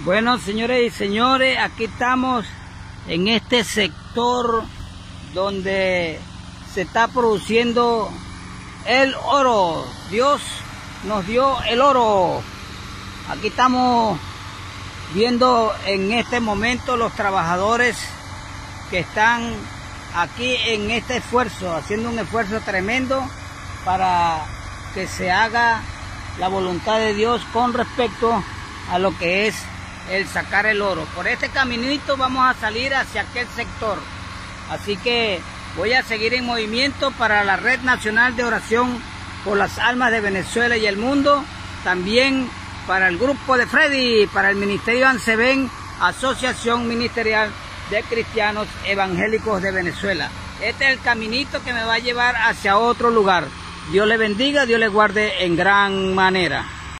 Bueno, señores y señores, aquí estamos en este sector donde se está produciendo el oro. Dios nos dio el oro. Aquí estamos viendo en este momento los trabajadores que están aquí en este esfuerzo, haciendo un esfuerzo tremendo para que se haga la voluntad de Dios con respecto a lo que es el sacar el oro. Por este caminito vamos a salir hacia aquel sector. Así que voy a seguir en movimiento para la Red Nacional de Oración por las Almas de Venezuela y el Mundo. También para el grupo de Freddy, para el Ministerio ANSEBEN, Asociación Ministerial de Cristianos Evangélicos de Venezuela. Este es el caminito que me va a llevar hacia otro lugar. Dios le bendiga, Dios le guarde en gran manera.